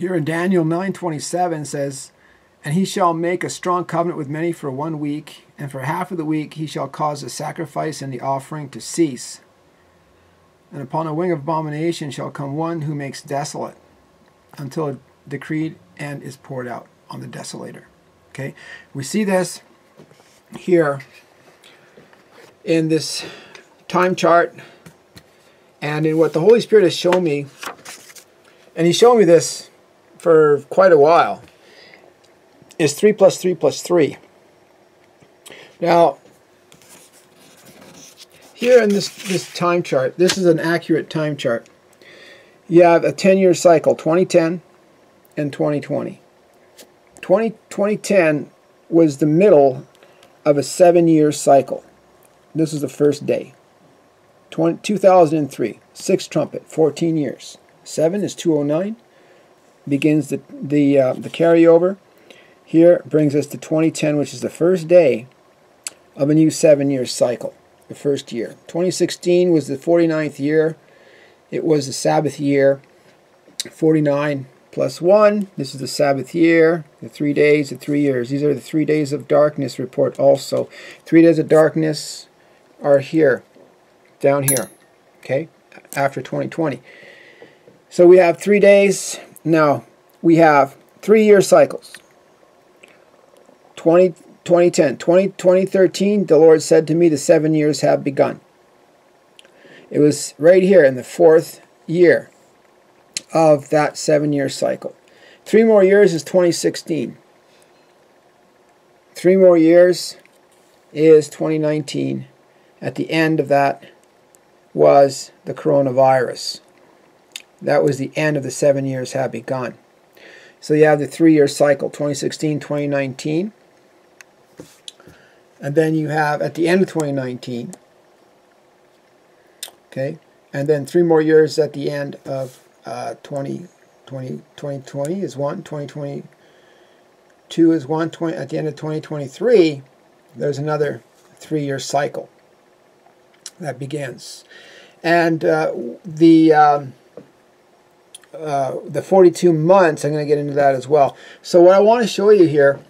Here in Daniel 9:27 says, "And he shall make a strong covenant with many for one week, and for half of the week he shall cause the sacrifice and the offering to cease. And upon a wing of abomination shall come one who makes desolate, until a decreed and is poured out on the desolator." Okay? We see this here in this time chart and in what the Holy Spirit has shown me, and He's shown me this for quite a while, is 3 plus 3 plus 3. Now, here in this, this time chart, this is an accurate time chart. You have a 10-year cycle, 2010 and 2020. 20, 2010 was the middle of a seven-year cycle. This is the first day. 20, 2003, sixth trumpet, 14 years. Seven is 209 begins the the uh, the carryover. Here brings us to 2010, which is the first day of a new seven-year cycle, the first year. 2016 was the 49th year. It was the Sabbath year. 49 plus 1, this is the Sabbath year, the three days, the three years. These are the three days of darkness report also. Three days of darkness are here, down here, okay, after 2020. So we have three days now, we have three-year cycles. 20, 2010, 20, 2013, the Lord said to me, the seven years have begun. It was right here in the fourth year of that seven-year cycle. Three more years is 2016. Three more years is 2019. At the end of that was the coronavirus. That was the end of the seven years have begun. So you have the three-year cycle, 2016, 2019. And then you have at the end of 2019, okay, and then three more years at the end of uh, 20, 20, 2020 is one, 2022 is one, 20, at the end of 2023, there's another three-year cycle that begins. And uh, the... Um, uh, the 42 months, I'm going to get into that as well. So what I want to show you here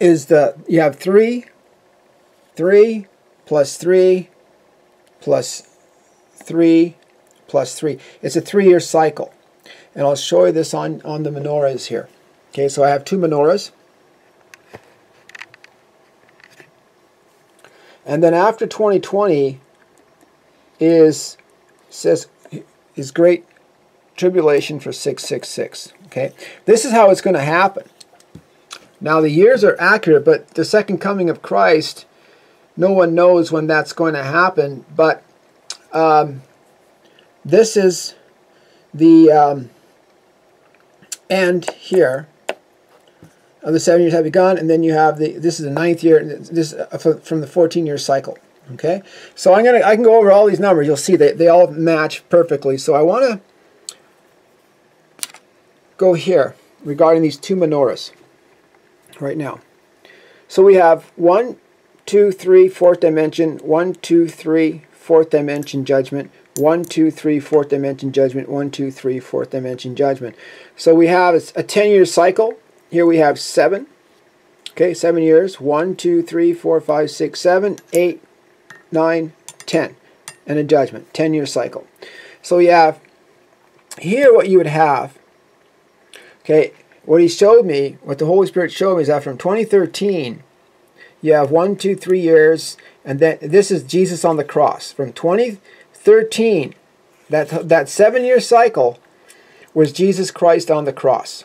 is the, you have 3, 3, plus 3, plus 3, plus 3. It's a three-year cycle. And I'll show you this on, on the menorahs here. Okay, so I have two menorahs. And then after 2020 is says is great tribulation for 666. Okay, this is how it's going to happen. Now the years are accurate, but the second coming of Christ, no one knows when that's going to happen. But um, this is the um, end here of the seven years have begun, and then you have the this is the ninth year. This uh, from the 14 year cycle. Okay, so I'm gonna I can go over all these numbers. You'll see they they all match perfectly. So I want to go here regarding these two menorahs right now. So we have one, two, three, fourth dimension, one, two, three, fourth dimension judgment, one, two, three, fourth dimension judgment, one, two, three, fourth dimension judgment. So we have a 10-year cycle. Here we have seven. Okay, seven years. One, two, three, four, five, six, seven, eight, nine, ten. And a judgment. 10-year cycle. So we have here what you would have Okay, what he showed me, what the Holy Spirit showed me is that from 2013, you have one, two, three years, and then this is Jesus on the cross. From 2013, that, that seven-year cycle was Jesus Christ on the cross.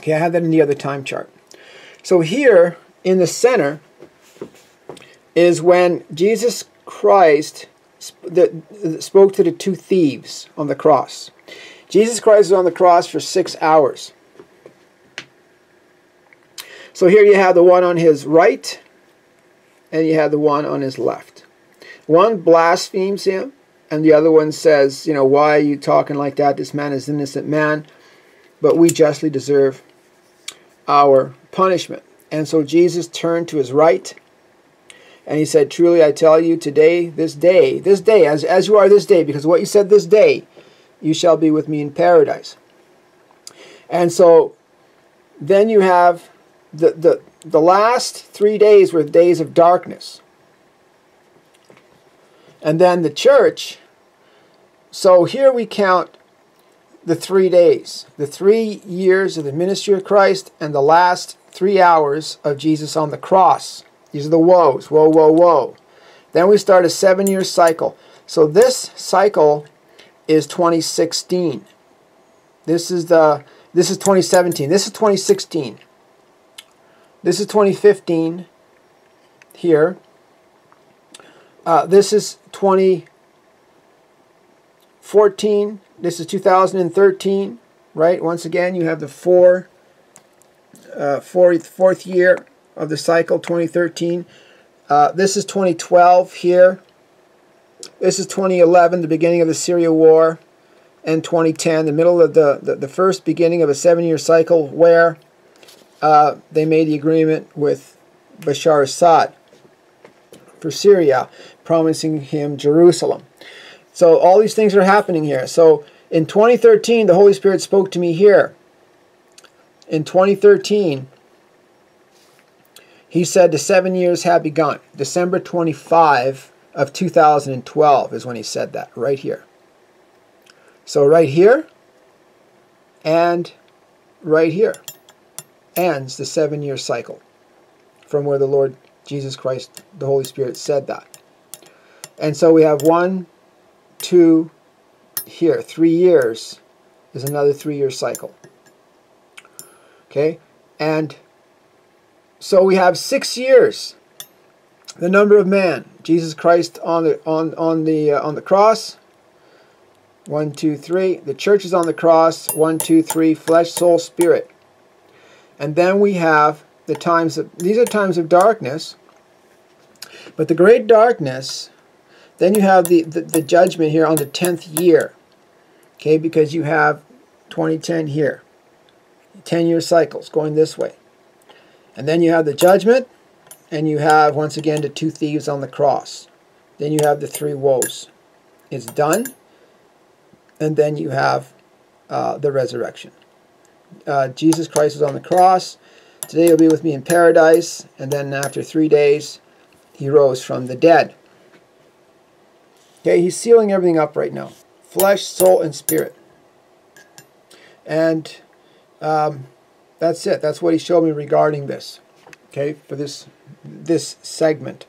Okay, I have that in the other time chart. So here, in the center, is when Jesus Christ spoke to the two thieves on the cross. Jesus Christ is on the cross for six hours. So here you have the one on his right, and you have the one on his left. One blasphemes him, and the other one says, you know, why are you talking like that? This man is an innocent man, but we justly deserve our punishment. And so Jesus turned to his right, and he said, Truly I tell you, today, this day, this day, as, as you are this day, because what you said this day, you shall be with me in paradise. And so then you have the, the, the last three days were days of darkness. And then the church, so here we count the three days, the three years of the ministry of Christ, and the last three hours of Jesus on the cross. These are the woes. Woe, woe, woe. Then we start a seven year cycle. So this cycle is 2016. This is the this is 2017. This is 2016. This is 2015 here. Uh, this is 2014. This is 2013, right? Once again, you have the four, uh, fourth, fourth year of the cycle, 2013. Uh, this is 2012 here. This is 2011, the beginning of the Syria War, and 2010, the middle of the, the, the first beginning of a seven-year cycle where uh, they made the agreement with Bashar Assad for Syria, promising him Jerusalem. So all these things are happening here. So in 2013, the Holy Spirit spoke to me here. In 2013, he said the seven years have begun. December 25 of 2012 is when he said that, right here. So right here and right here ends the seven-year cycle from where the Lord Jesus Christ, the Holy Spirit, said that. And so we have one, two, here, three years is another three-year cycle. Okay, and so we have six years. The number of man, Jesus Christ on the on on the uh, on the cross. One, two, three. The church is on the cross. One, two, three. Flesh, soul, spirit. And then we have the times of these are times of darkness. But the great darkness, then you have the, the, the judgment here on the tenth year. Okay, because you have 2010 here. 10 year cycles going this way. And then you have the judgment, and you have, once again, the two thieves on the cross. Then you have the three woes. It's done, and then you have uh, the resurrection. Uh, Jesus Christ was on the cross. Today he'll be with me in paradise, and then after three days, he rose from the dead. Okay, he's sealing everything up right now flesh, soul, and spirit. And um, that's it. That's what he showed me regarding this. Okay, for this this segment.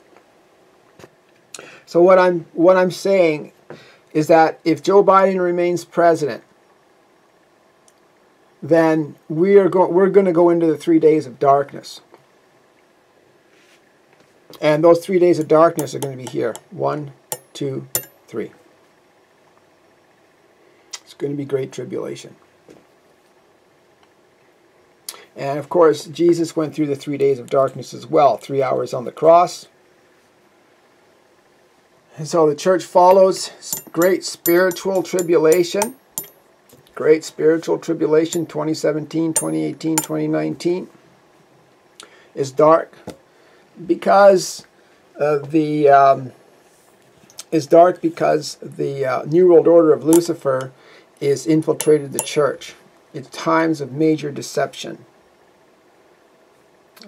So what I'm what I'm saying is that if Joe Biden remains president, then we are going we're going to go into the 3 days of darkness. And those 3 days of darkness are going to be here. One, two, three. It's going to be great tribulation. And of course, Jesus went through the three days of darkness as well, three hours on the cross. And so the church follows great spiritual tribulation. Great spiritual tribulation 2017, 2018, 2019 is dark because the um, is dark because the uh, New World Order of Lucifer is infiltrated the church. It's times of major deception.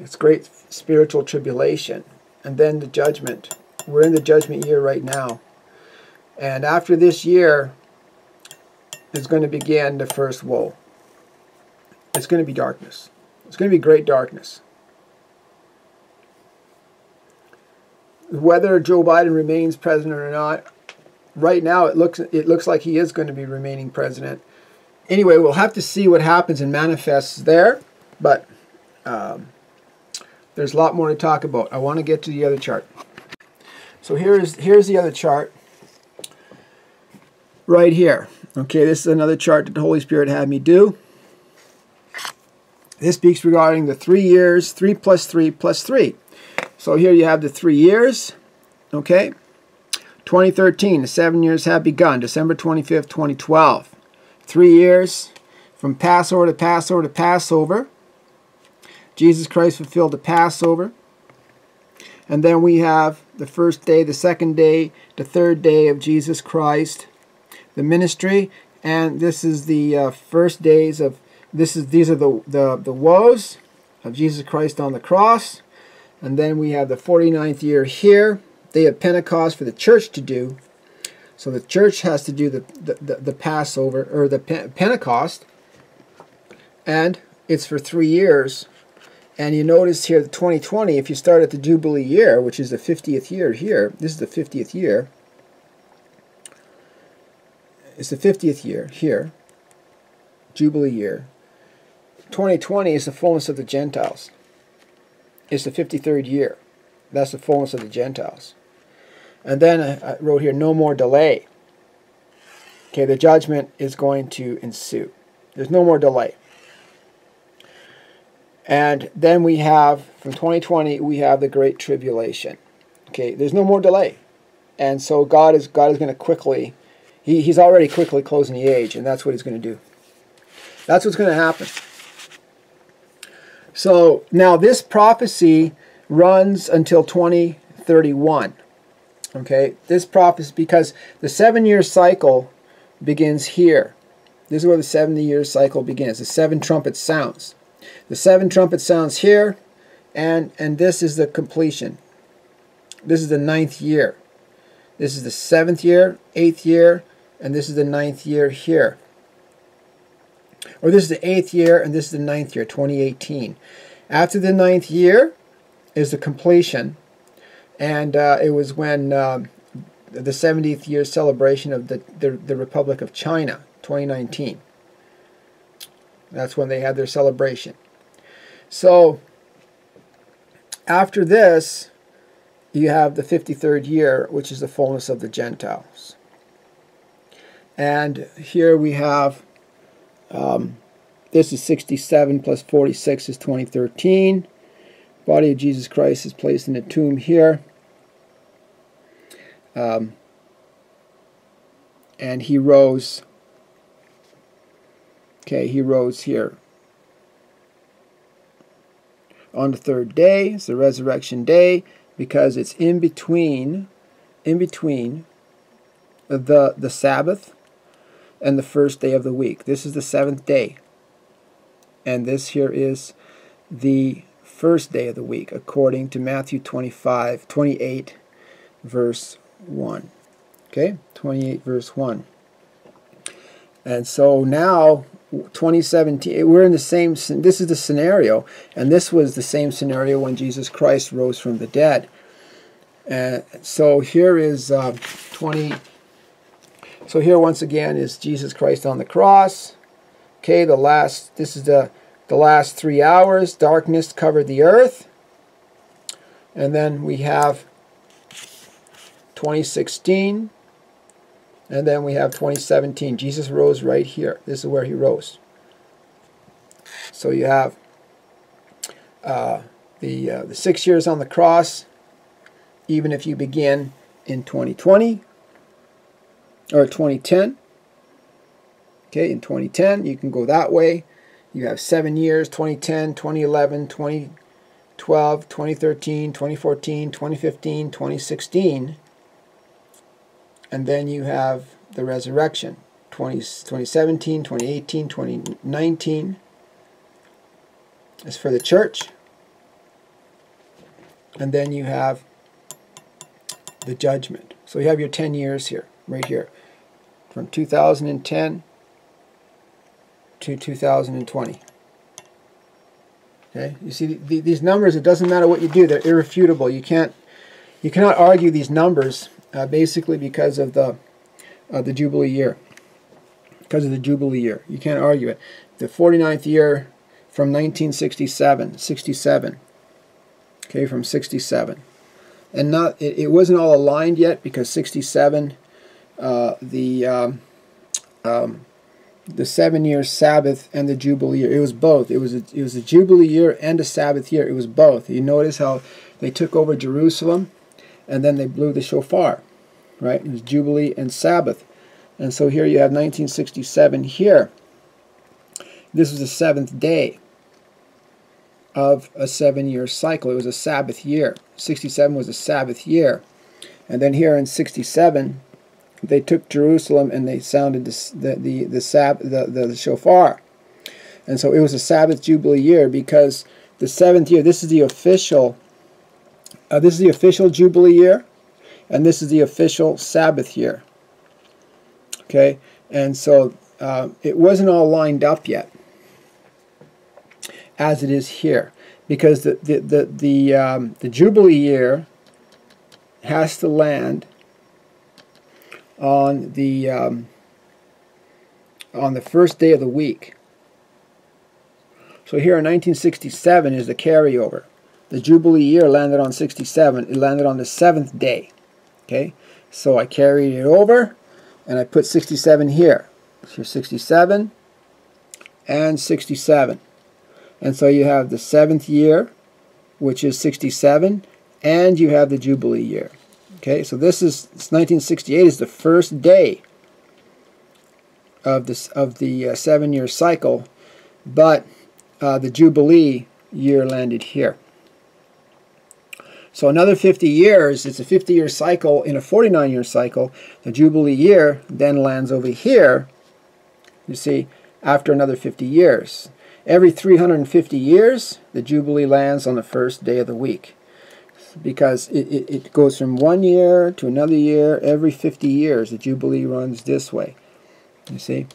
It's great spiritual tribulation. And then the judgment. We're in the judgment year right now. And after this year is going to begin the first woe. It's going to be darkness. It's going to be great darkness. Whether Joe Biden remains president or not, right now it looks it looks like he is going to be remaining president. Anyway, we'll have to see what happens and manifests there. But um, there's a lot more to talk about. I want to get to the other chart. So here's here's the other chart right here. Okay, this is another chart that the Holy Spirit had me do. This speaks regarding the three years, 3 plus 3 plus 3. So here you have the three years. Okay, 2013, the seven years have begun, December 25th, 2012. Three years from Passover to Passover to Passover. Jesus Christ fulfilled the Passover. And then we have the first day, the second day, the third day of Jesus Christ, the ministry. And this is the uh, first days of this is these are the, the, the woes of Jesus Christ on the cross. And then we have the 49th year here, day of Pentecost for the church to do. So the church has to do the, the, the, the Passover, or the Pentecost, and it's for three years. And you notice here, the 2020, if you start at the Jubilee year, which is the 50th year here, this is the 50th year. It's the 50th year here, Jubilee year. 2020 is the fullness of the Gentiles. It's the 53rd year. That's the fullness of the Gentiles. And then uh, I wrote here, no more delay. Okay, the judgment is going to ensue. There's no more delay. And then we have, from 2020, we have the Great Tribulation. Okay, there's no more delay. And so God is God is going to quickly, he, He's already quickly closing the age, and that's what He's going to do. That's what's going to happen. So now this prophecy runs until 2031. Okay, this prophecy, because the seven year cycle begins here. This is where the 70 year cycle begins. The seven trumpets sounds. The seven trumpet sounds here, and, and this is the completion. This is the ninth year. This is the seventh year, eighth year, and this is the ninth year here. Or this is the eighth year, and this is the ninth year, 2018. After the ninth year is the completion, and uh, it was when uh, the 70th year celebration of the, the, the Republic of China, 2019. That's when they had their celebration. So after this, you have the 53rd year, which is the fullness of the Gentiles. And here we have, um, this is 67 plus 46 is 2013. Body of Jesus Christ is placed in a tomb here. Um, and he rose. Okay, he rose here on the third day. It's the resurrection day because it's in between, in between the the Sabbath and the first day of the week. This is the seventh day, and this here is the first day of the week according to Matthew 25, 28, verse 1. Okay, 28 verse 1. And so now 2017 we're in the same this is the scenario and this was the same scenario when jesus christ rose from the dead. And so here is uh, 20 so here once again is jesus christ on the cross. Okay the last this is the the last three hours darkness covered the earth. And then we have 2016 and then we have 2017. Jesus rose right here. This is where he rose. So you have uh, the, uh, the six years on the cross, even if you begin in 2020 or 2010. Okay, in 2010, you can go that way. You have seven years 2010, 2011, 2012, 2013, 2014, 2015, 2016 and then you have the resurrection 20, 2017 2018 2019 is for the church. And then you have the judgment. So you have your 10 years here right here. From 2010 to 2020 okay? You see the, these numbers it doesn't matter what you do they're irrefutable. You can't you cannot argue these numbers uh, basically because of the uh, the Jubilee year. Because of the Jubilee year. You can't argue it. The 49th year from 1967, 67. Okay, from 67. And not it, it wasn't all aligned yet because 67, uh, the um, um, the seven year Sabbath and the Jubilee year. It was both. It was a, it was a Jubilee year and a Sabbath year. It was both. You notice how they took over Jerusalem and then they blew the shofar, right? It was Jubilee and Sabbath. And so here you have 1967 here. This was the seventh day of a seven-year cycle. It was a Sabbath year. 67 was a Sabbath year. And then here in 67, they took Jerusalem and they sounded the, the, the, the, the, the shofar. And so it was a Sabbath Jubilee year because the seventh year, this is the official, uh, this is the official Jubilee year, and this is the official Sabbath year. Okay, and so uh, it wasn't all lined up yet, as it is here, because the the the the, um, the Jubilee year has to land on the um, on the first day of the week. So here in 1967 is the carryover. The Jubilee year landed on 67. It landed on the seventh day. Okay, so I carried it over and I put 67 here. So 67 and 67. And so you have the seventh year, which is 67, and you have the Jubilee year. Okay, so this is 1968 is the first day of this of the uh, seven-year cycle, but uh, the Jubilee year landed here. So another 50 years, it's a 50-year cycle in a 49-year cycle. The Jubilee year then lands over here, you see, after another 50 years. Every 350 years, the Jubilee lands on the first day of the week because it, it, it, goes from one year to another year. Every 50 years, the Jubilee runs this way. You see?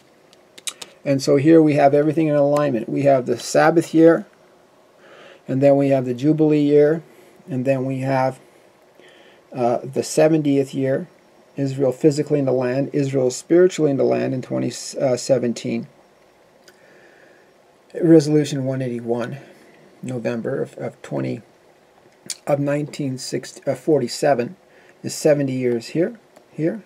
And so here we have everything in alignment. We have the Sabbath year, and then we have the Jubilee year, and then we have uh, the 70th year, Israel physically in the land, Israel spiritually in the land in 2017. Resolution 181, November of, of 20 of 1947 uh, is 70 years here, here,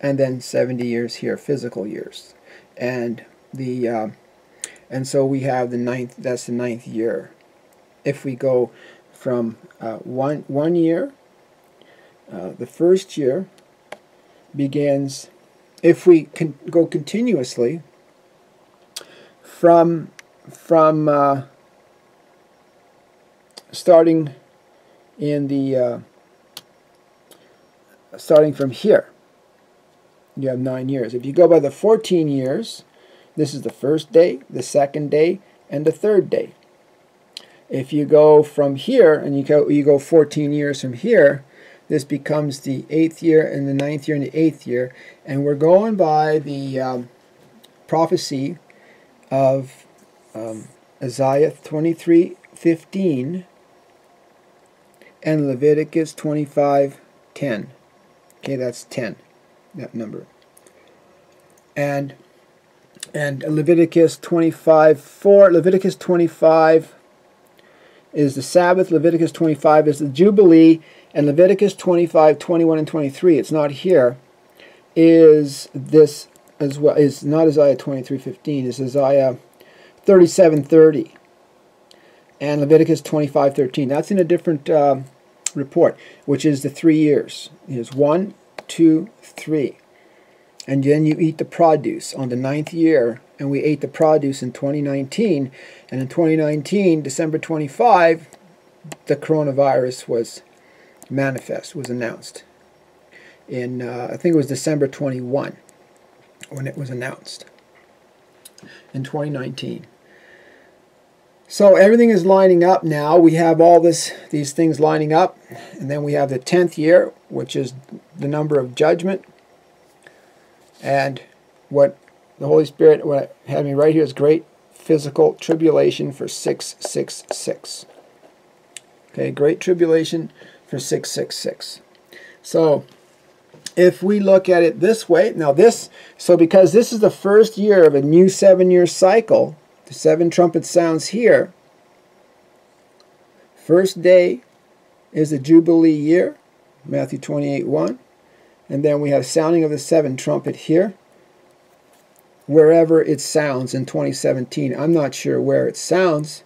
and then 70 years here, physical years, and the uh, and so we have the ninth. That's the ninth year. If we go from uh, one one year, uh, the first year begins. If we can go continuously from from uh, starting in the uh, starting from here you have nine years if you go by the 14 years this is the first day the second day and the third day if you go from here and you go you go 14 years from here this becomes the eighth year and the ninth year and the eighth year and we're going by the um, prophecy of um, Isaiah 23 15 and Leviticus 25 10. Okay, that's 10, that number. And and Leviticus 25 4, Leviticus 25 is the Sabbath, Leviticus 25 is the Jubilee, and Leviticus 25, 21, and 23, it's not here, is this as well, is not Isaiah 23, 15, it's Isaiah 37, 30 and Leviticus 25:13. That's in a different uh, report, which is the three years. Is one, two, three, and then you eat the produce on the ninth year. And we ate the produce in 2019, and in 2019, December 25, the coronavirus was manifest, was announced. In uh, I think it was December 21 when it was announced in 2019. So everything is lining up now. We have all this, these things lining up. And then we have the 10th year, which is the number of judgment. And what the Holy Spirit what had me right here is great physical tribulation for 666. Okay, great tribulation for 666. So if we look at it this way, now this, so because this is the first year of a new seven-year cycle, the seven trumpet sounds here. First day is the Jubilee year, Matthew 28 1. And then we have sounding of the seven trumpet here, wherever it sounds in 2017. I'm not sure where it sounds,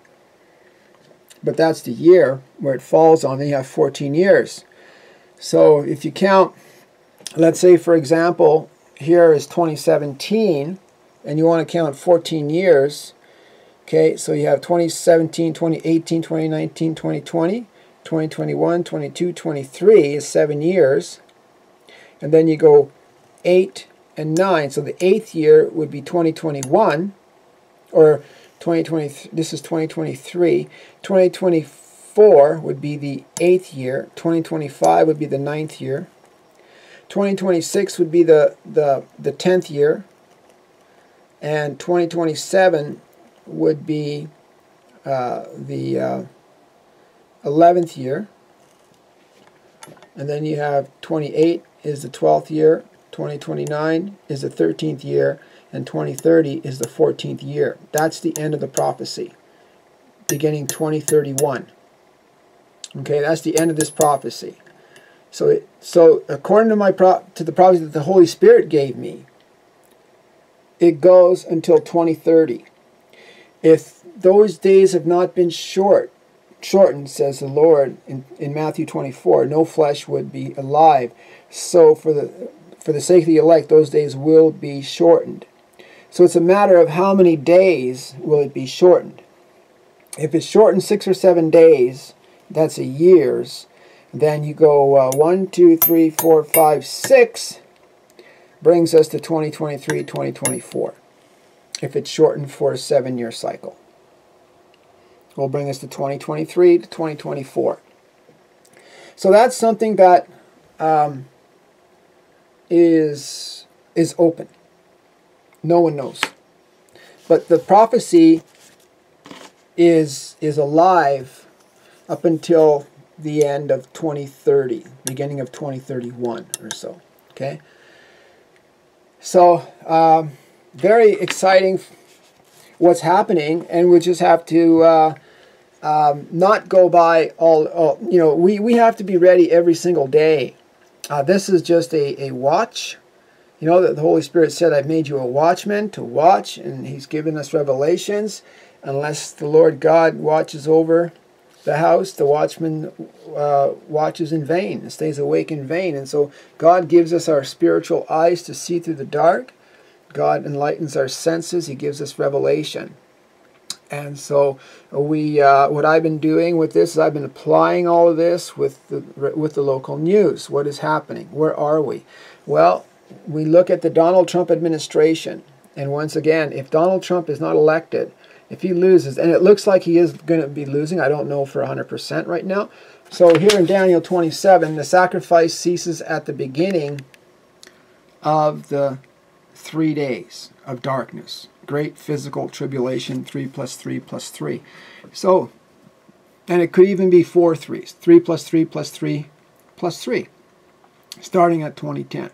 but that's the year where it falls on. Then you have 14 years. So if you count, let's say for example, here is 2017, and you want to count 14 years, Okay, so you have 2017, 2018, 2019, 2020, 2021, 22, 23 is seven years. And then you go eight and nine. So the eighth year would be 2021, or 2020, this is 2023. 2024 would be the eighth year. 2025 would be the ninth year. 2026 would be the, the, the 10th year. And 2027 would be uh, the uh, 11th year. And then you have 28 is the 12th year, 2029 is the 13th year, and 2030 is the 14th year. That's the end of the prophecy, beginning 2031. Okay, that's the end of this prophecy. So, it, so according to my pro, to the prophecy that the Holy Spirit gave me, it goes until 2030. If those days have not been short, shortened, says the Lord in, in Matthew 24, no flesh would be alive. So for the for the sake of the elect, those days will be shortened. So it's a matter of how many days will it be shortened. If it's shortened six or seven days, that's a year's, then you go uh, one, two, three, four, five, six, brings us to 2023, 2024. If it's shortened for a seven-year cycle. Will bring us to 2023 to 2024. So that's something that um, is is open. No one knows. But the prophecy is is alive up until the end of 2030, beginning of 2031 or so. Okay. So um, very exciting what's happening, and we just have to uh, um, not go by all, all. You know, we we have to be ready every single day. Uh, this is just a, a watch you know that the Holy Spirit said, I've made you a watchman to watch, and He's given us revelations. Unless the Lord God watches over the house, the watchman uh, watches in vain and stays awake in vain. And so God gives us our spiritual eyes to see through the dark. God enlightens our senses. He gives us revelation. And so we, uh, what I've been doing with this is I've been applying all of this with the with the local news. What is happening? Where are we? Well, we look at the Donald Trump administration, and once again, if Donald Trump is not elected, if he loses, and it looks like he is going to be losing, I don't know for 100% right now. So here in Daniel 27, the sacrifice ceases at the beginning of the three days of darkness. Great physical tribulation, 3 plus 3 plus 3. So, and it could even be four threes. 3 plus 3 plus 3 plus 3, starting at 2010.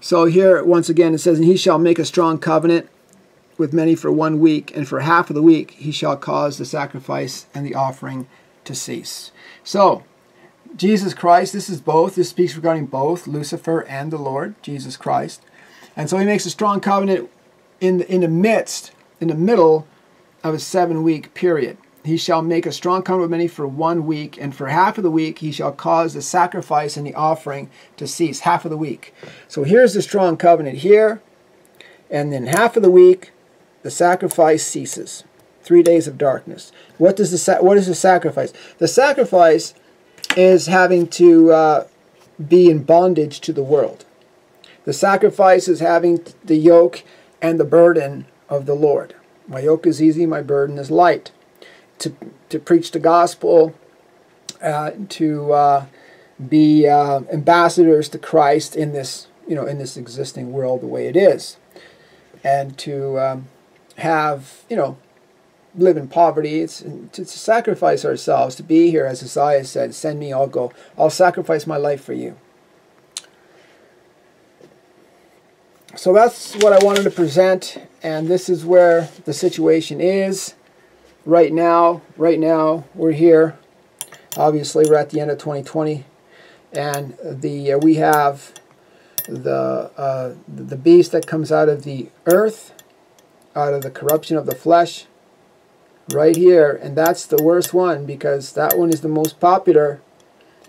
So here, once again, it says, And he shall make a strong covenant with many for one week, and for half of the week he shall cause the sacrifice and the offering to cease. So, Jesus Christ, this is both. This speaks regarding both Lucifer and the Lord, Jesus Christ. And so he makes a strong covenant in the, in the midst, in the middle of a seven week period. He shall make a strong covenant for one week, and for half of the week he shall cause the sacrifice and the offering to cease. Half of the week. So here's the strong covenant here, and then half of the week the sacrifice ceases. Three days of darkness. What does the what is the sacrifice? The sacrifice is having to uh, be in bondage to the world. The sacrifice is having the yoke and the burden of the Lord. My yoke is easy, my burden is light to, to preach the gospel, uh, to uh, be uh, ambassadors to Christ in this, you know, in this existing world the way it is, and to um, have, you know, live in poverty. It's to, to, sacrifice ourselves to be here, as Isaiah said, "Send me, I'll go. I'll sacrifice my life for you." So that's what I wanted to present, and this is where the situation is right now, right now, we're here. Obviously, we're at the end of 2020, and the uh, we have the uh, the beast that comes out of the earth, out of the corruption of the flesh, right here, and that's the worst one because that one is the most popular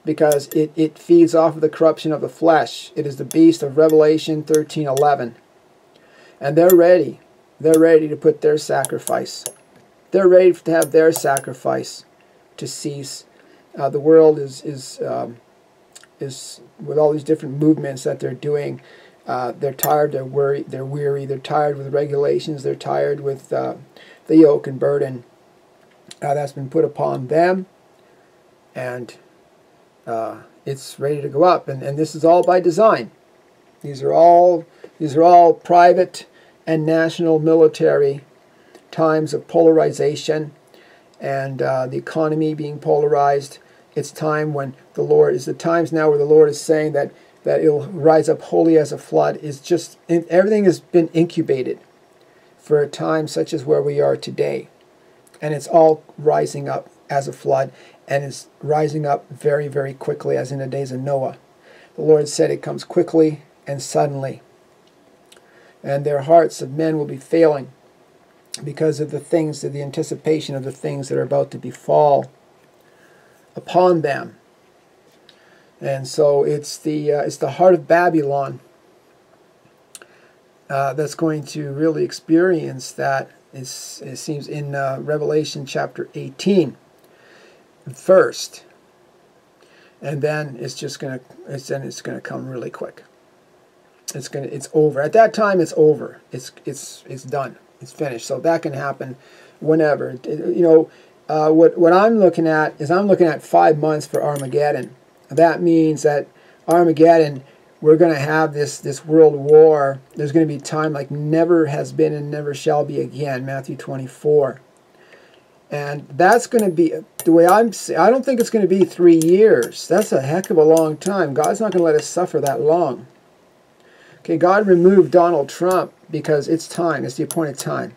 because it, it feeds off of the corruption of the flesh. It is the beast of Revelation 13:11. And they're ready. They're ready to put their sacrifice they're ready to have their sacrifice to cease. Uh, the world is is um, is with all these different movements that they're doing. Uh, they're tired. They're worried. They're weary. They're tired with regulations. They're tired with uh, the yoke and burden uh, that's been put upon them, and uh, it's ready to go up. And, and this is all by design. These are all these are all private and national military times of polarization and uh, the economy being polarized. It's time when the Lord is the times now where the Lord is saying that that it'll rise up holy as a flood. Is just everything has been incubated for a time such as where we are today, and it's all rising up as a flood, and is rising up very very quickly, as in the days of Noah. The Lord said it comes quickly and suddenly, and their hearts of men will be failing because of the things, of the anticipation of the things that are about to befall upon them. And so it's the uh, it's the heart of Babylon uh, that's going to really experience that. It's, it seems in uh, Revelation chapter 18 first, and then it's just gonna it's then it's gonna come really quick. It's gonna it's over at that time. It's over. It's it's it's done it's finished. So that can happen whenever. You know, uh, what what I'm looking at is I'm looking at five months for Armageddon. That means that Armageddon, we're going to have this this world war. There's going to be time like never has been and never shall be again. Matthew 24. And that's going to be the way I'm. I don't think it's going to be three years. That's a heck of a long time. God's not going to let us suffer that long. Okay, God removed Donald Trump because it's time. It's the appointed time.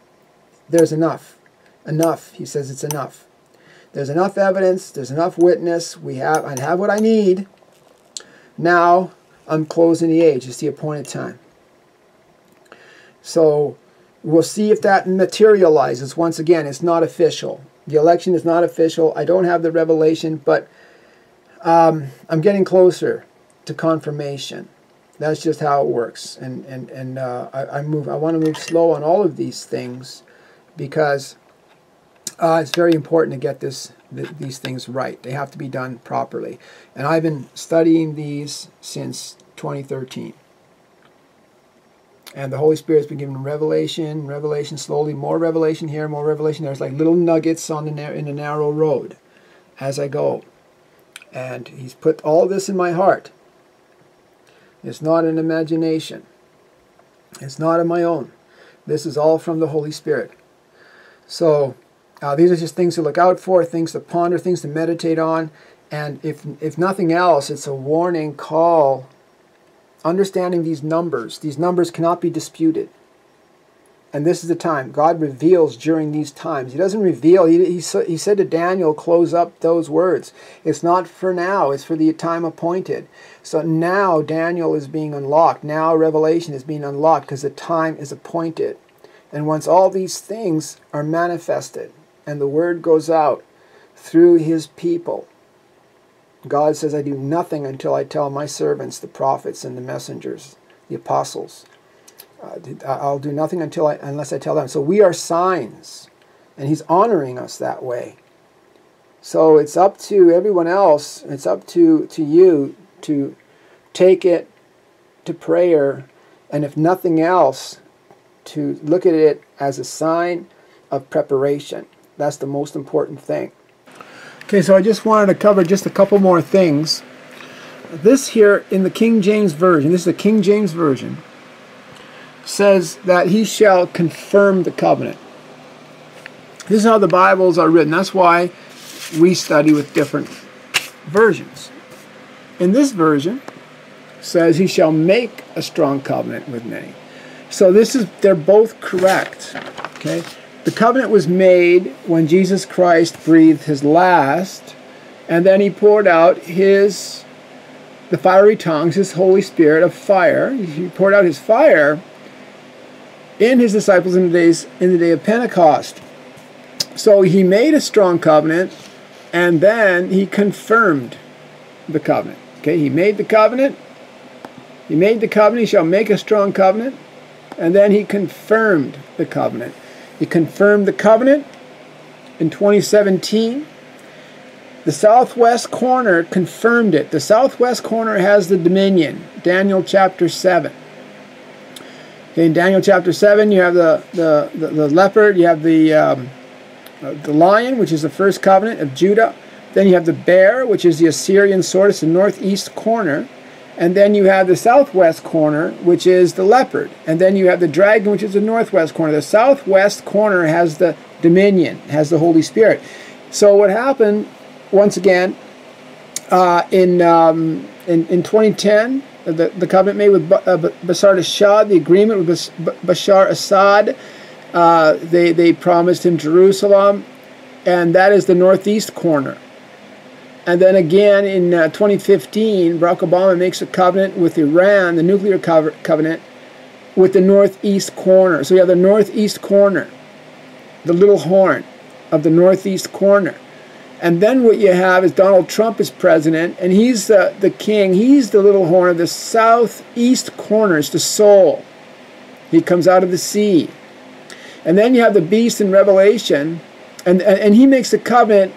There's enough. Enough. He says it's enough. There's enough evidence. There's enough witness. We have. I have what I need. Now I'm closing the age. It's the appointed time. So we'll see if that materializes. Once again, it's not official. The election is not official. I don't have the revelation, but um, I'm getting closer to confirmation that's just how it works. And and and uh, I, I, move. I want to move slow on all of these things because uh, it's very important to get this th these things right. They have to be done properly. And I've been studying these since 2013. And the Holy Spirit's been given revelation, revelation slowly, more revelation here, more revelation. There's like little nuggets on the in the narrow road as I go. And He's put all this in my heart it's not an imagination. It's not of my own. This is all from the Holy Spirit. So uh, these are just things to look out for, things to ponder, things to meditate on. And if, if nothing else, it's a warning call. Understanding these numbers. These numbers cannot be disputed. And this is the time. God reveals during these times. He doesn't reveal. He, he, he said to Daniel, close up those words. It's not for now. It's for the time appointed. So now Daniel is being unlocked. Now Revelation is being unlocked because the time is appointed. And once all these things are manifested and the word goes out through his people, God says, I do nothing until I tell my servants, the prophets and the messengers, the apostles uh, I'll do nothing until I, unless I tell them. So we are signs, and He's honoring us that way. So it's up to everyone else. It's up to to you to take it to prayer, and if nothing else, to look at it as a sign of preparation. That's the most important thing. Okay, so I just wanted to cover just a couple more things. This here in the King James Version, this is the King James Version says that he shall confirm the covenant. This is how the Bibles are written. That's why we study with different versions. In this version, says he shall make a strong covenant with many. So this is they're both correct. Okay? The covenant was made when Jesus Christ breathed his last, and then he poured out his the fiery tongues, his Holy Spirit of fire. He poured out his fire in his disciples in the days in the day of Pentecost. So he made a strong covenant and then he confirmed the covenant. Okay, he made the covenant. He made the covenant, he shall make a strong covenant, and then he confirmed the covenant. He confirmed the covenant in 2017. The southwest corner confirmed it. The southwest corner has the dominion, Daniel chapter 7. Okay, in Daniel chapter 7, you have the, the, the, the leopard, you have the, um, uh, the lion, which is the first covenant of Judah. Then you have the bear, which is the Assyrian sword, it's the northeast corner. And then you have the southwest corner, which is the leopard. And then you have the dragon, which is the northwest corner. The southwest corner has the dominion, has the Holy Spirit. So what happened, once again, uh, in, um, in, in 2010, the, the covenant made with uh, Bashar Assad, the agreement with Bashar Assad, uh, they, they promised him Jerusalem, and that is the northeast corner. And then again in uh, 2015, Barack Obama makes a covenant with Iran, the nuclear co covenant, with the northeast corner. So you have the northeast corner, the little horn of the northeast corner. And then what you have is Donald Trump is president, and he's the, the king. He's the little horn of the southeast corner. It's the soul. He comes out of the sea. And then you have the beast in Revelation, and, and, and he makes a covenant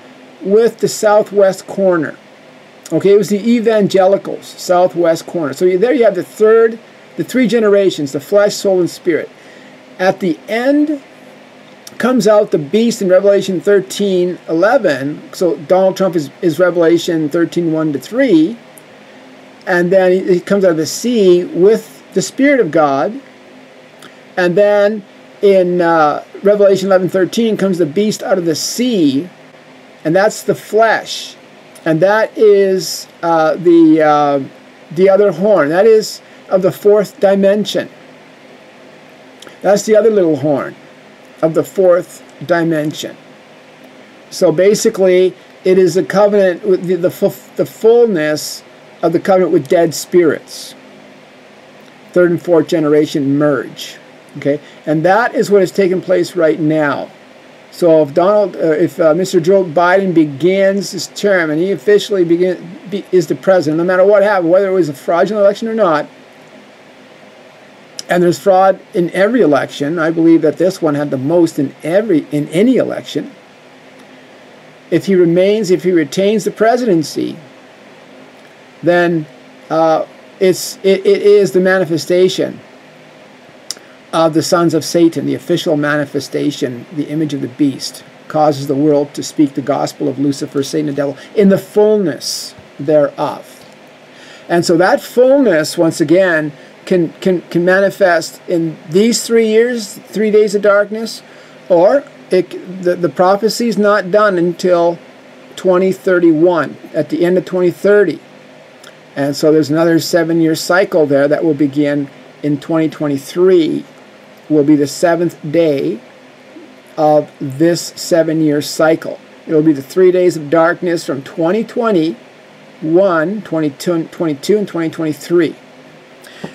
with the southwest corner. Okay, it was the evangelicals, southwest corner. So there you have the third, the three generations, the flesh, soul, and spirit. At the end comes out the beast in Revelation 13, 11. So Donald Trump is, is Revelation 13, 1 to 3. And then he, comes out of the sea with the Spirit of God. And then in uh, Revelation 11, 13 comes the beast out of the sea and that's the flesh, and that is uh, the uh, the other horn. That is of the fourth dimension. That's the other little horn of the fourth dimension. So basically, it is a covenant with the, the, the fullness of the covenant with dead spirits. Third and fourth generation merge. Okay, and that is what is taking place right now. So if Donald, uh, if uh, Mr. Joe Biden begins his term and he officially begin, be, is the president, no matter what happened, whether it was a fraudulent election or not, and there's fraud in every election, I believe that this one had the most in every in any election. If he remains, if he retains the presidency, then uh, it's it, it is the manifestation of the sons of Satan, the official manifestation, the image of the beast, causes the world to speak the gospel of Lucifer, Satan, the devil, in the fullness thereof. And so that fullness, once again, can, can, can manifest in these three years, three days of darkness, or it, the, the prophecy is not done until 2031, at the end of 2030. And so there's another seven year cycle there that will begin in 2023 will be the seventh day of this seven year cycle. It will be the three days of darkness from 2021, 22, 22 and 2023.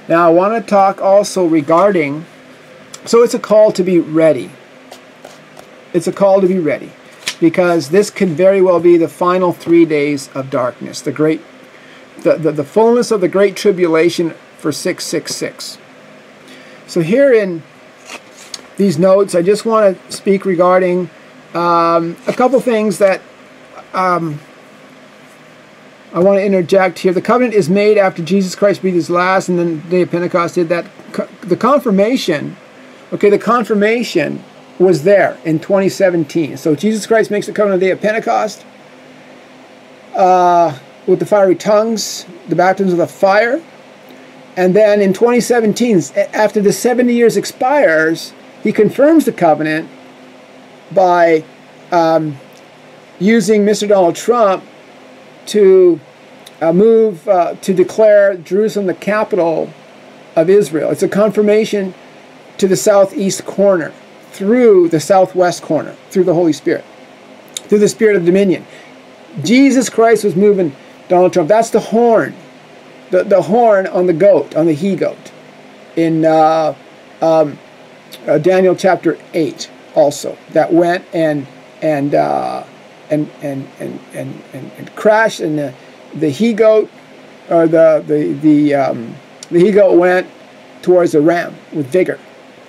Now, I want to talk also regarding, so it's a call to be ready. It's a call to be ready because this could very well be the final three days of darkness, the great, the, the, the fullness of the great tribulation for 666. So here in these notes, I just want to speak regarding um, a couple things that um, I want to interject here. The covenant is made after Jesus Christ breathed his last, and then the day of Pentecost did that. the confirmation, okay, the confirmation was there in 2017. So Jesus Christ makes the covenant on the day of Pentecost uh, with the fiery tongues, the baptisms of the fire. And then in 2017, after the 70 years expires, he confirms the covenant by um, using Mr. Donald Trump to uh, move uh, to declare Jerusalem the capital of Israel. It's a confirmation to the southeast corner through the southwest corner, through the Holy Spirit, through the Spirit of dominion. Jesus Christ was moving Donald Trump. That's the horn, the, the horn on the goat, on the he goat. In uh, um, uh, Daniel chapter 8 also that went and and uh, and, and, and, and, and, and crashed and the, the he goat or the the the, um, the he goat went towards the ram with vigor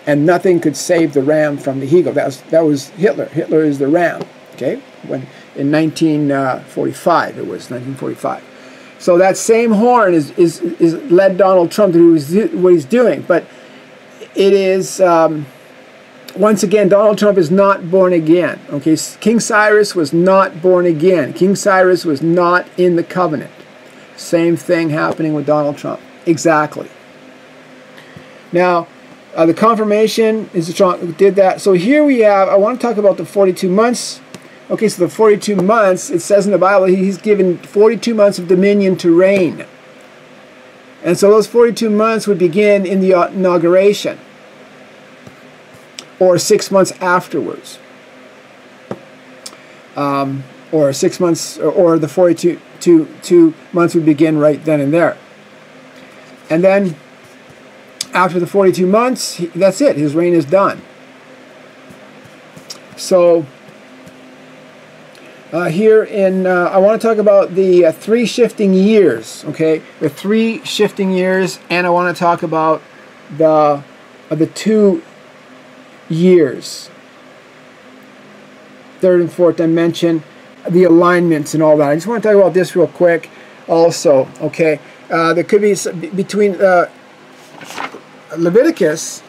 and nothing could save the ram from the he goat. That was that was Hitler. Hitler is the ram okay? When in 1945 it was 1945 so that same horn is is, is led Donald Trump to do what he's doing but it is um, once again Donald Trump is not born again. Okay, King Cyrus was not born again. King Cyrus was not in the covenant. Same thing happening with Donald Trump. Exactly. Now, uh, the confirmation is Trump did that. So here we have. I want to talk about the 42 months. Okay, so the 42 months. It says in the Bible he's given 42 months of dominion to reign. And so those 42 months would begin in the inauguration or six months afterwards. Um, or six months, or, the 42 two, two months would begin right then and there. And then after the 42 months, he, that's it. His reign is done. So uh, here in, uh, I want to talk about the uh, three shifting years, okay? The three shifting years, and I want to talk about the, uh, the two years. Third and fourth dimension, the alignments and all that. I just want to talk about this real quick also, okay? Uh, there could be, between uh, Leviticus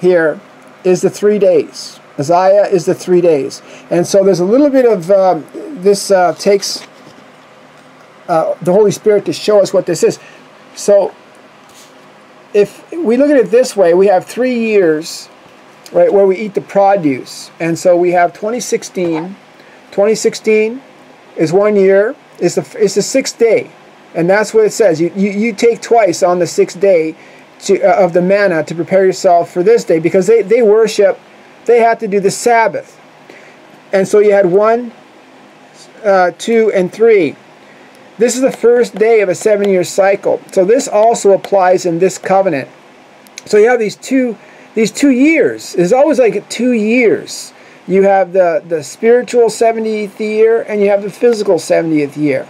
here is the three days. Isaiah is the three days. And so there's a little bit of um, this uh, takes uh, the Holy Spirit to show us what this is. So if we look at it this way, we have three years right where we eat the produce. And so we have 2016. 2016 is one year. It's the, it's the sixth day. And that's what it says. You, you, you take twice on the sixth day to, uh, of the manna to prepare yourself for this day because they, they worship, they had to do the Sabbath. And so you had one, uh, two, and three. This is the first day of a seven year cycle. So this also applies in this covenant. So you have these two these two years. It's always like two years. You have the, the spiritual 70th year and you have the physical 70th year.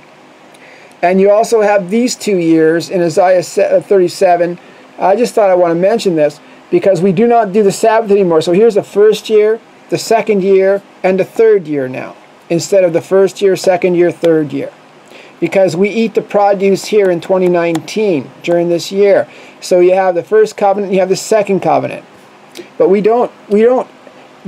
And you also have these two years in Isaiah uh, 37. I just thought I want to mention this because we do not do the Sabbath anymore. So here's the first year, the second year, and the third year now instead of the first year, second year, third year. Because we eat the produce here in 2019 during this year. So you have the first covenant, you have the second covenant. But we don't, we don't,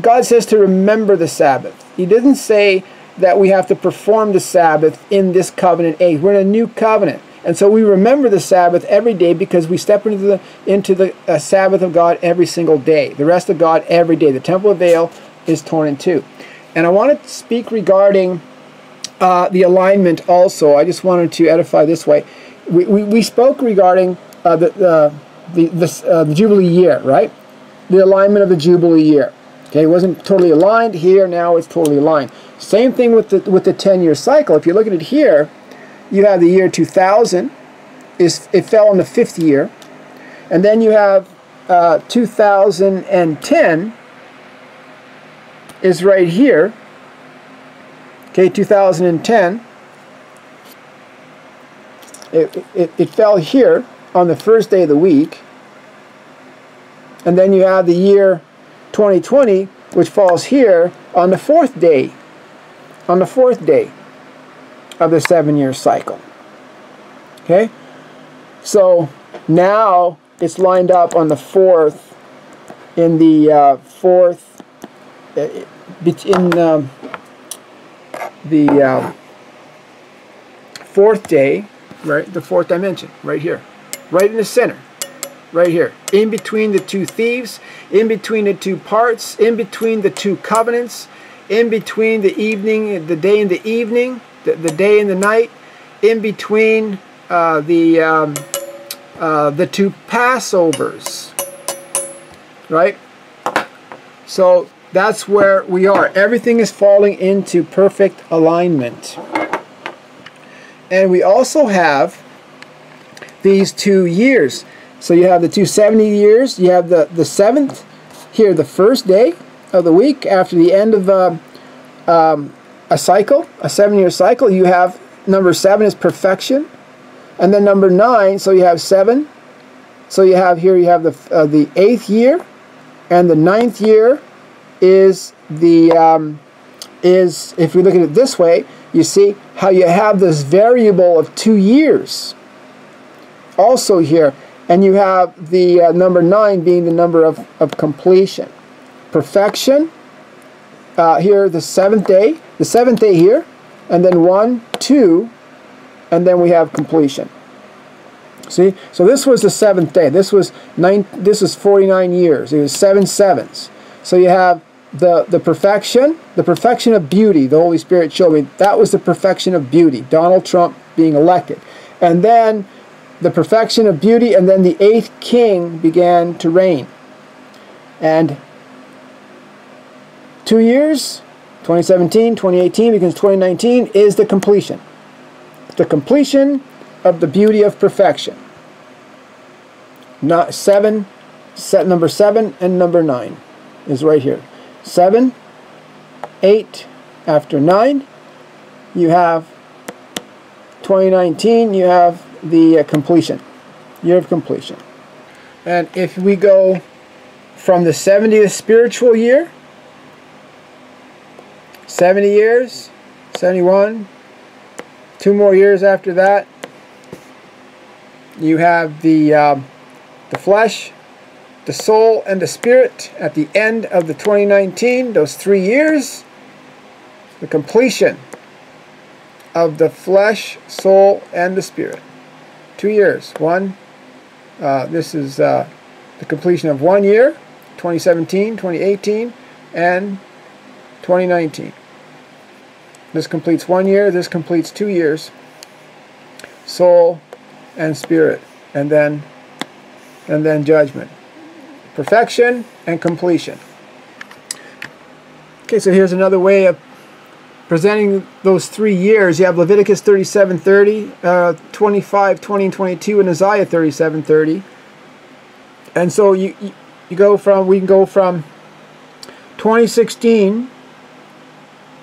God says to remember the Sabbath. He doesn't say that we have to perform the Sabbath in this covenant age. We're in a new covenant. And so we remember the Sabbath every day because we step into the into the uh, Sabbath of God every single day. The rest of God every day. The temple of veil is torn in two. And I want to speak regarding uh, the alignment also. I just wanted to edify this way. We, we, we spoke regarding uh, the, uh, the, uh, the Jubilee year, right? The alignment of the Jubilee year. Okay, it wasn't totally aligned. Here, now it's totally aligned. Same thing with the, with the 10-year cycle. If you look at it here, you have the year 2000. Is It fell in the fifth year. And then you have uh, 2010 is right here. Okay, 2010. It, it, it fell here on the first day of the week. And then you have the year 2020, which falls here on the fourth day. On the fourth day of the seven-year cycle. Okay? So now it's lined up on the fourth in the uh, fourth in um, the uh, fourth day, right, the fourth dimension, right here, right in the center, right here, in between the two thieves, in between the two parts, in between the two covenants, in between the evening, the day and the evening, the, the day and the night, in between uh, the um, uh, the two Passovers, right? So that's where we are. Everything is falling into perfect alignment. And we also have these two years. So you have the 270 years. You have the, the seventh here, the first day of the week after the end of uh, um, a cycle, a seven-year cycle. You have number seven is perfection. And then number nine, so you have seven. So you have here, you have the, uh, the eighth year and the ninth year is the um, is if we look at it this way, you see how you have this variable of two years. Also here, And you have the uh, number 9 being the number of, of completion. Perfection, uh, here the seventh day, the seventh day here, and then 1, 2, and then we have completion. See, so this was the seventh day. This was nine. This was 49 years. It was seven sevens. So you have the the perfection, the perfection of beauty. The Holy Spirit showed me that was the perfection of beauty. Donald Trump being elected, and then the perfection of beauty, and then the eighth king began to reign. And two years, 2017, 2018, because 2019 is the completion. The completion of the beauty of perfection. Not seven, set number seven and number nine is right here. Seven, eight, after nine, you have 2019, you have the uh, completion, year of completion. And if we go from the 70th spiritual year, 70 years, 71, two more years after that, you have the, um, the flesh, the soul, and the spirit at the end of the 2019, those three years, the completion of the flesh, soul, and the spirit. Two years. One, uh, this is uh, the completion of one year, 2017, 2018, and 2019. This completes one year, this completes two years. Soul, and spirit and then and then judgment perfection and completion. Okay so here's another way of presenting those three years. You have Leviticus 37 30 uh, 25 20 and 22 and Isaiah 37 30 and so you, you go from we can go from 2016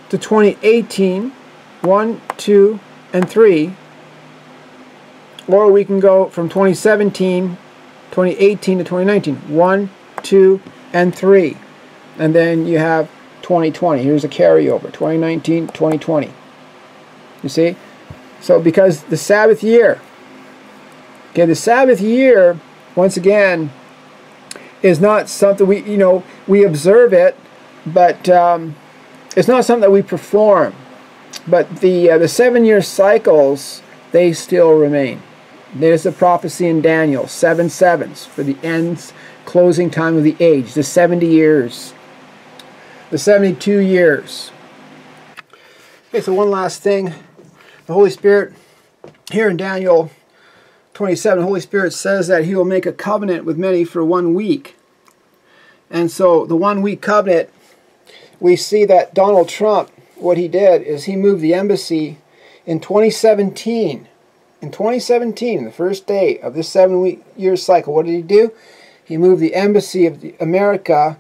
to 2018 1 2 and 3 or we can go from 2017, 2018 to 2019. 1, 2, and 3. And then you have 2020. Here's a carryover. 2019, 2020. You see? So because the Sabbath year, okay, the Sabbath year, once again, is not something we, you know, we observe it, but um, it's not something that we perform. But the uh, the seven year cycles, they still remain. There's the prophecy in Daniel, seven sevens for the ends, closing time of the age, the 70 years, the 72 years. Okay, so one last thing. The Holy Spirit, here in Daniel 27, the Holy Spirit says that he will make a covenant with many for one week. And so the one week covenant, we see that Donald Trump, what he did is he moved the embassy in 2017 in 2017, the first day of this seven week year cycle, what did he do? He moved the embassy of America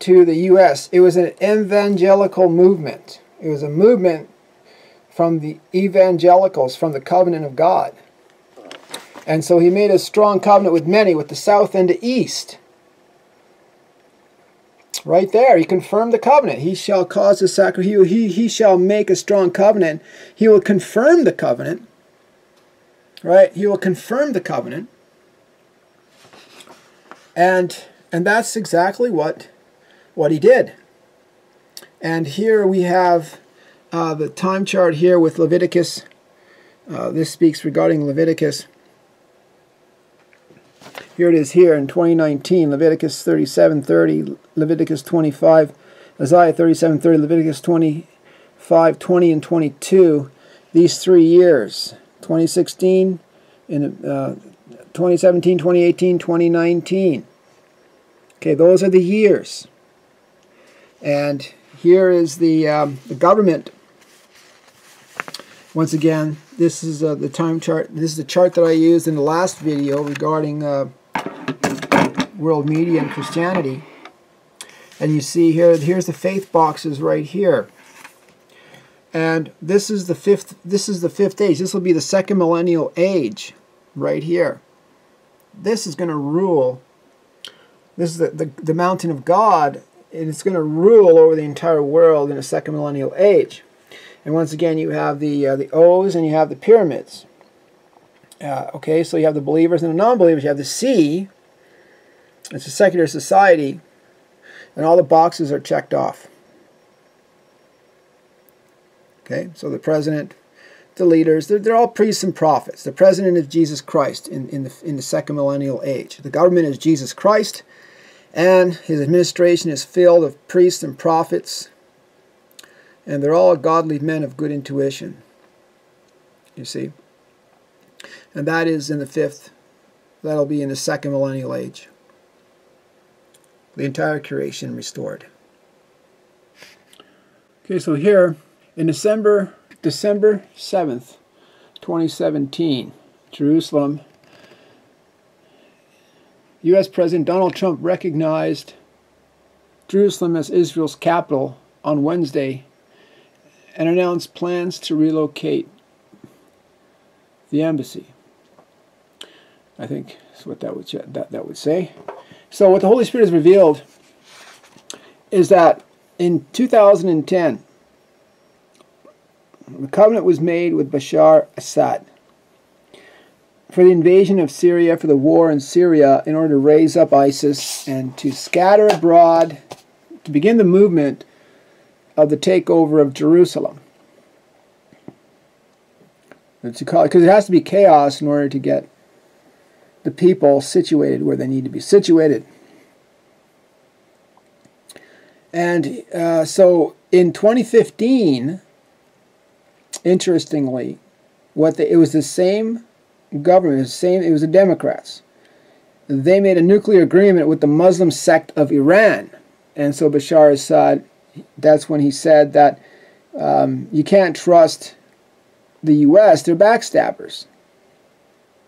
to the U.S. It was an evangelical movement. It was a movement from the evangelicals, from the covenant of God. And so he made a strong covenant with many, with the south and the east. Right there, he confirmed the covenant. He shall cause the sacrifice. He, he, he shall make a strong covenant. He will confirm the covenant right? He will confirm the covenant. And and that's exactly what what he did. And here we have uh, the time chart here with Leviticus. Uh, this speaks regarding Leviticus. Here it is here in 2019, Leviticus 37:30, Leviticus 25, Isaiah 37:30, Leviticus 25, 20, and 22. These three years 2016, in uh, 2017, 2018, 2019. Okay, those are the years. And here is the, um, the government. Once again, this is uh, the time chart. This is the chart that I used in the last video regarding uh, world media and Christianity. And you see here, here's the faith boxes right here and this is the fifth this is the fifth age this will be the second millennial age right here this is going to rule this is the, the, the mountain of God and it's going to rule over the entire world in a second millennial age and once again you have the uh, the O's and you have the pyramids Uh, okay, so you have the believers and the non-believers. You have the sea. It's a secular society, and all the boxes are checked off. Okay, so the president, the leaders, they're, they're all priests and prophets. The president is Jesus Christ in, in, the, in the second millennial age. The government is Jesus Christ, and his administration is filled of priests and prophets, and they're all godly men of good intuition. You see? And that is in the fifth, that'll be in the second millennial age. The entire creation restored. Okay, so here in December December 7th, 2017, Jerusalem, US President Donald Trump recognized Jerusalem as Israel's capital on Wednesday and announced plans to relocate the embassy. I think that's what that would that, that would say. So what the Holy Spirit has revealed is that in 2010, the covenant was made with Bashar Assad for the invasion of Syria, for the war in Syria, in order to raise up ISIS and to scatter abroad, to begin the movement of the takeover of Jerusalem. Because it has to be chaos in order to get the people situated where they need to be situated. And uh, so in 2015, interestingly, what the, it was the same government, it was the same, it was the Democrats. They made a nuclear agreement with the Muslim sect of Iran, and so Bashar Assad, that's when he said that um, you can't trust the U.S. They're backstabbers,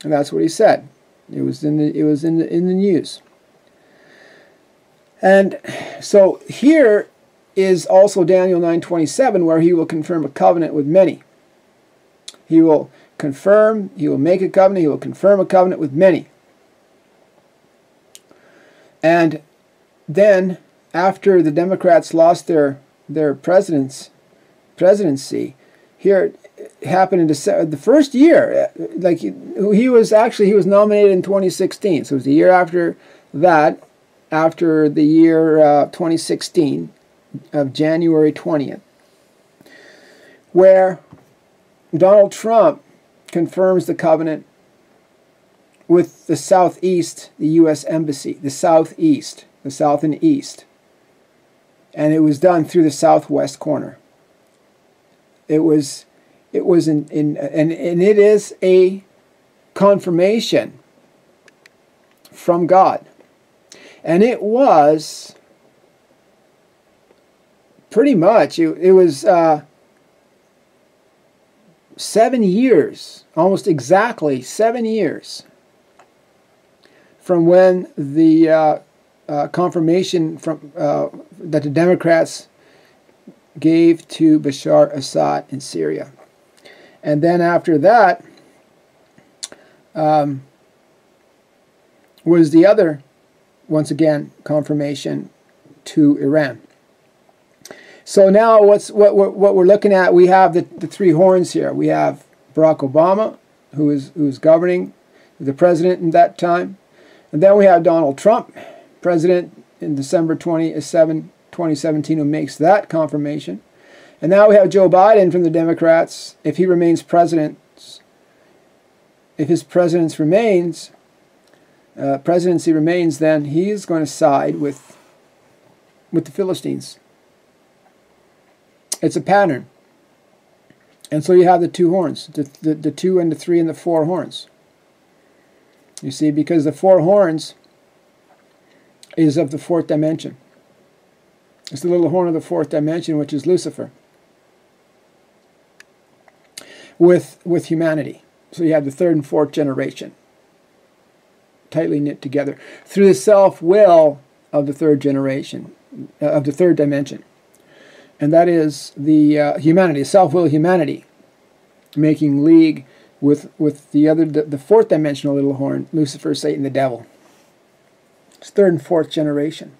and that's what he said. It was in the it was in the in the news. And so here is also Daniel 9:27 where he will confirm a covenant with many. He will confirm, he will make a covenant, he will confirm a covenant with many. And then after the Democrats lost their their presidents presidency, here it happened in December, the first year, like he was actually he was nominated in 2016, so it was the year after that, after the year uh, 2016 of January 20th, where Donald Trump confirms the covenant with the Southeast, the U.S. Embassy, the Southeast, the South and East. And it was done through the southwest corner. It was, it was in, in and, and it is a confirmation from God. And it was pretty much, it, it was, uh, seven years, almost exactly seven years, from when the uh, uh, confirmation from uh, that the Democrats gave to Bashar Assad in Syria, and then after that um, was the other, once again, confirmation to Iran. So now what's what we're, what we're looking at, we have the, the three horns here. We have Barack Obama, who is who's governing, the president in that time. And then we have Donald Trump, president in December 27, 2017, who makes that confirmation. And now we have Joe Biden from the Democrats. If he remains president, if his presidency remains, uh, presidency remains, then he is going to side with with the Philistines. It's a pattern. And so you have the two horns, the, the, the two and the three and the four horns. You see, because the four horns is of the fourth dimension. It's the little horn of the fourth dimension, which is Lucifer, with, with humanity. So you have the third and fourth generation tightly knit together through the self-will of the third generation, uh, of the third dimension and that is the uh, humanity, self-will humanity, making league with with the other, the, the, fourth dimensional little horn, Lucifer, Satan, the devil. It's third and fourth generation.